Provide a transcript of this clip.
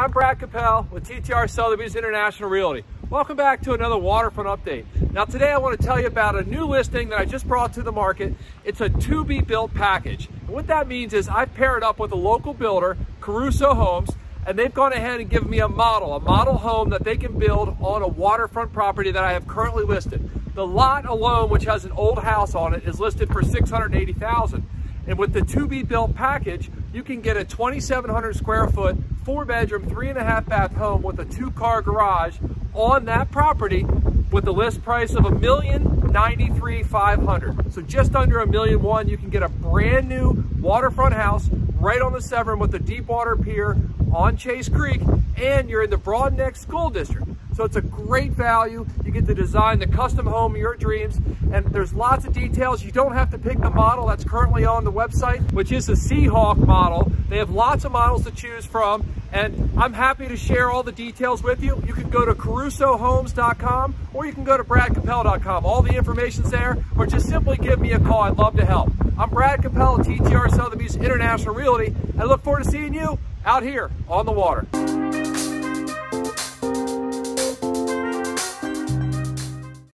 I'm Brad Kappel with TTR Sotheby's International Realty. Welcome back to another waterfront update. Now today I want to tell you about a new listing that I just brought to the market. It's a to be built package. And what that means is I've paired up with a local builder, Caruso Homes, and they've gone ahead and given me a model, a model home that they can build on a waterfront property that I have currently listed. The lot alone, which has an old house on it, is listed for 680,000. And with the to be built package, you can get a 2,700 square foot, four bedroom, three and a half bath home with a two car garage on that property with the list price of a million ninety-three five hundred. So just under a million one, you can get a brand new waterfront house right on the Severn with the deep water pier on Chase Creek, and you're in the Broadneck School District. So it's a great value. You get to design the custom home of your dreams. And there's lots of details. You don't have to pick the model that's currently on the website, which is the Seahawk model. They have lots of models to choose from. And I'm happy to share all the details with you. You can go to carusohomes.com or you can go to bradkappel.com. All the information's there, or just simply give me a call. I'd love to help. I'm Brad Kappel, TTR Sotheby's International Realty. I look forward to seeing you out here on the water.